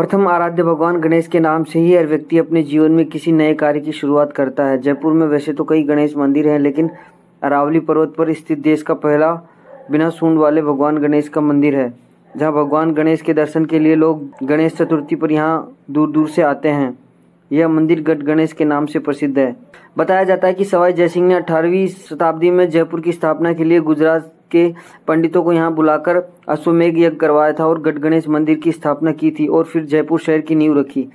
प्रथम आराध्य भगवान गणेश के नाम से ही हर व्यक्ति अपने जीवन में किसी नए कार्य की शुरुआत करता है। जयपुर में वैसे तो कई गणेश मंदिर हैं, लेकिन अरावली पर्वत पर स्थित देश का पहला बिना सूंड वाले भगवान गणेश का मंदिर है, जहाँ भगवान गणेश के दर्शन के लिए लोग गणेश चतुर्थी पर यहाँ दूर दूर से आते हैं। यह मंदिर गढ़ गणेश के नाम से प्रसिद्ध है। बताया जाता है कि सवाई जयसिंह ने अठारहवीं शताब्दी में जयपुर की स्थापना के लिए गुजरात के पंडितों को यहाँ बुलाकर अश्वमेघ यज्ञ करवाया था और गणेश मंदिर की स्थापना की थी और फिर जयपुर शहर की नींव रखी।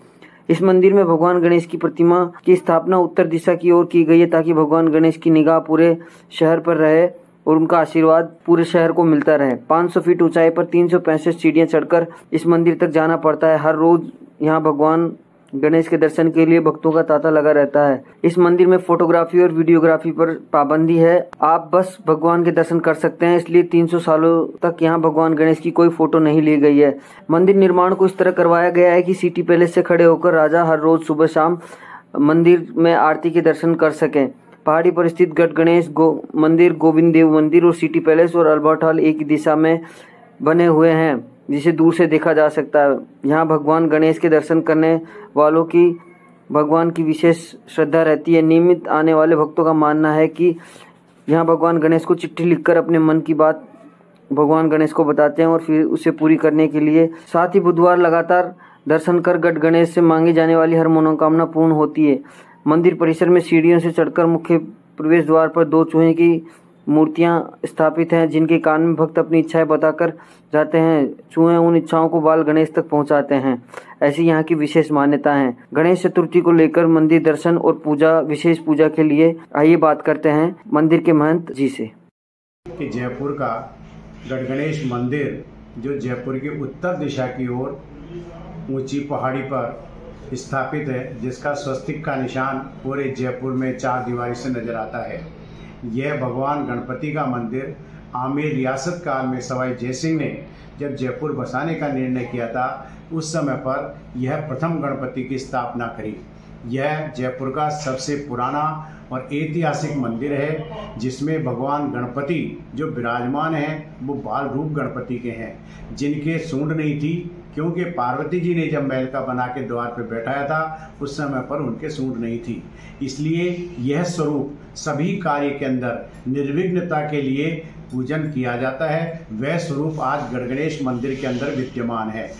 इस मंदिर में भगवान गणेश की प्रतिमा की स्थापना उत्तर दिशा की ओर की गई है ताकि भगवान गणेश की निगाह पूरे शहर पर रहे और उनका आशीर्वाद पूरे शहर को मिलता रहे। 500 फीट ऊंचाई पर तीन सौ सीढ़ियाँ चढ़कर इस मंदिर तक जाना पड़ता है। हर रोज यहाँ भगवान गणेश के दर्शन के लिए भक्तों का तांता लगा रहता है। इस मंदिर में फोटोग्राफी और वीडियोग्राफी पर पाबंदी है। आप बस भगवान के दर्शन कर सकते हैं, इसलिए 300 सालों तक यहाँ भगवान गणेश की कोई फ़ोटो नहीं ली गई है। मंदिर निर्माण को इस तरह करवाया गया है कि सिटी पैलेस से खड़े होकर राजा हर रोज सुबह शाम मंदिर में आरती के दर्शन कर सकें। पहाड़ी पर स्थित गढ़ गणेश गो, मंदिर, गोविंद देव मंदिर और सिटी पैलेस और अल्बर्ट हॉल एक दिशा में बने हुए हैं। जिसे दूर से देखा जा सकता है। यहाँ भगवान गणेश के दर्शन करने वालों की, भगवान की विशेष श्रद्धा रहती है। नियमित आने वाले भक्तों का मानना है कि यहाँ भगवान गणेश को चिट्ठी लिखकर अपने मन की बात भगवान गणेश को बताते हैं और फिर उसे पूरी करने के लिए साथ ही बुधवार लगातार दर्शन कर गढ़ गणेश से मांगी जाने वाली हर मनोकामना पूर्ण होती है। मंदिर परिसर में सीढ़ियों से चढ़कर मुख्य प्रवेश द्वार पर दो चूहे की मूर्तियाँ स्थापित हैं, जिनके कान में भक्त अपनी इच्छाएँ बताकर जाते हैं चूहे उन इच्छाओं को बाल गणेश तक पहुंचाते हैं। ऐसी यहाँ की विशेष मान्यता है। गणेश चतुर्थी को लेकर मंदिर दर्शन और पूजा, विशेष पूजा के लिए आइए बात करते हैं मंदिर के महंत जी से। जयपुर का गढ़ गणेश मंदिर, जो जयपुर की उत्तर दिशा की ओर ऊँची पहाड़ी पर स्थापित है, जिसका स्वस्तिक का निशान पूरे जयपुर में चार दीवारी से नज़र आता है। यह भगवान गणपति का मंदिर आमिर रियासत काल में सवाई जयसिंह ने जब जयपुर बसाने का निर्णय किया था, उस समय पर यह प्रथम गणपति की स्थापना करी। यह जयपुर का सबसे पुराना और ऐतिहासिक मंदिर है, जिसमें भगवान गणपति जो विराजमान हैं, वो बाल रूप गणपति के हैं। जिनके सूंड नहीं थी, क्योंकि पार्वती जी ने जब महल का बना के द्वार पर बैठाया था, उस समय पर उनके सूंड नहीं थी। इसलिए यह स्वरूप सभी कार्य के अंदर निर्विघ्नता के लिए पूजन किया जाता है। वह स्वरूप आज गणगणेश मंदिर के अंदर विद्यमान है।